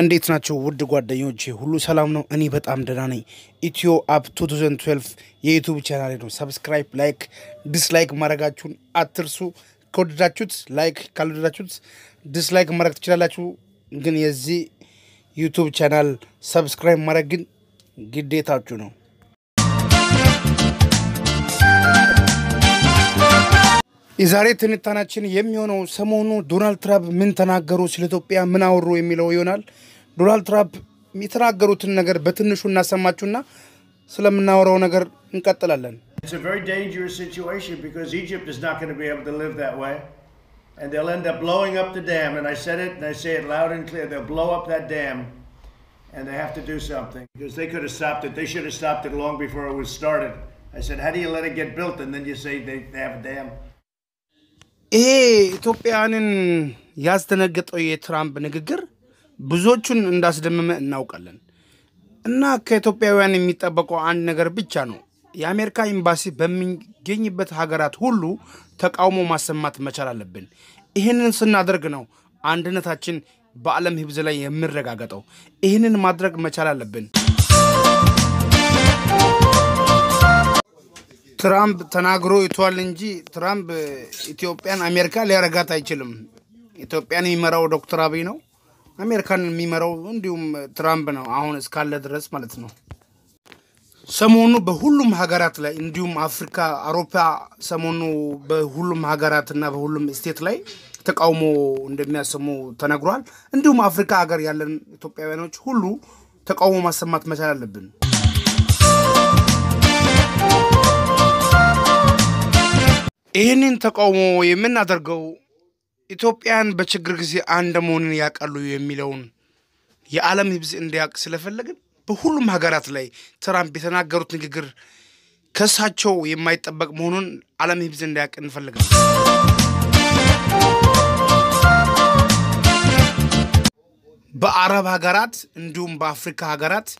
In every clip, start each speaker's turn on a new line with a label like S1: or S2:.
S1: እንዴት ናቸው ውድ ጓደኞቼ? ሁሉ ሰላም ነው? እኔ በጣም ደህና ነኝ። ኢትዮ አፕ 2012 የ YouTube ቻናል ነው። subscribe፣ like፣ dislike ማድረጋችሁን አትርሱ። ከወደዳችሁት like፣ ካልወደዳችሁት dislike ማድረግ ትችላላችሁ። ግን የዚህ YouTube ቻናል subscribe ማድረግ ግን ግዴታችሁ ነው። የዛሬ ትንታናችን የሚሆነው ሰሞኑ ዶናልድ ትራምፕ ምን ተናገሩ፣ ስለ ኢትዮጵያ ምን አወሩ የሚለው ይሆናል። ዶናልድ ትራምፕ የተናገሩትን ነገር በትንሹ እናሰማችሁና ስለምናወራው ነገር እንቀጥላለን።
S2: It's a very dangerous situation because Egypt is not going to be able to live that way. And they'll end up blowing up the dam. And I said it and I say it loud and clear. They'll blow up that dam and they have to do something because they could have stopped it. They should have stopped it long before it was started. I said, How do you let it get built and then you say they, they have a dam?
S1: ይሄ ኢትዮጵያውያንን ያስደነገጠው የትራምፕ ንግግር ብዙዎቹን እንዳስደመመ እናውቃለን። እና ከኢትዮጵያውያን የሚጠበቀው አንድ ነገር ብቻ ነው። የአሜሪካ ኤምባሲ በሚገኝበት ሀገራት ሁሉ ተቃውሞ ማሰማት መቻል አለብን። ይህንን ስናደርግ ነው አንድነታችን በዓለም ሕዝብ ላይ የሚረጋገጠው። ይህንን ማድረግ መቻል አለብን። ትራምፕ ተናግሮ ይተዋል እንጂ ትራምፕ ኢትዮጵያን አሜሪካ ሊያረጋት አይችልም። ኢትዮጵያን የሚመራው ዶክተር አብይ ነው። አሜሪካን የሚመራው እንዲሁም ትራምፕ ነው፣ አሁን እስካለ ድረስ ማለት ነው። ሰሞኑ በሁሉም ሀገራት ላይ እንዲሁም አፍሪካ፣ አውሮፓ ሰሞኑ በሁሉም ሀገራት እና በሁሉም state ላይ ተቃውሞ እንደሚያሰሙ ተነግሯል። እንዲሁም አፍሪካ ሀገር ያለን ኢትዮጵያውያኖች ሁሉ ተቃውሞ ማሰማት መቻል አለብን። ይህንን ተቃውሞ የምናደርገው ኢትዮጵያን በችግር ጊዜ አንድ መሆንን ያውቃሉ የሚለውን የዓለም ሕዝብ እንዲያውቅ ስለፈለግን በሁሉም ሀገራት ላይ ትራምፕ የተናገሩት ንግግር ከእሳቸው የማይጠበቅ መሆኑን ዓለም ሕዝብ እንዲያውቅ እንፈልጋለን። በአረብ ሀገራት እንዲሁም በአፍሪካ ሀገራት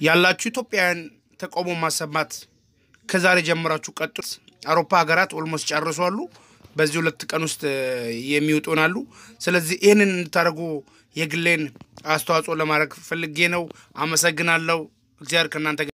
S1: ያላችሁ ኢትዮጵያውያን ተቃውሞ ማሰማት ከዛሬ ጀምራችሁ ቀጥሉ። አውሮፓ ሀገራት almost ጨርሷሉ። በዚህ ሁለት ቀን ውስጥ የሚወጡ ናሉ። ስለዚህ ይህንን እንድታደርጉ የግሌን አስተዋጽኦ ለማድረግ ፈልጌ ነው። አመሰግናለሁ። እግዚአብሔር ከእናንተ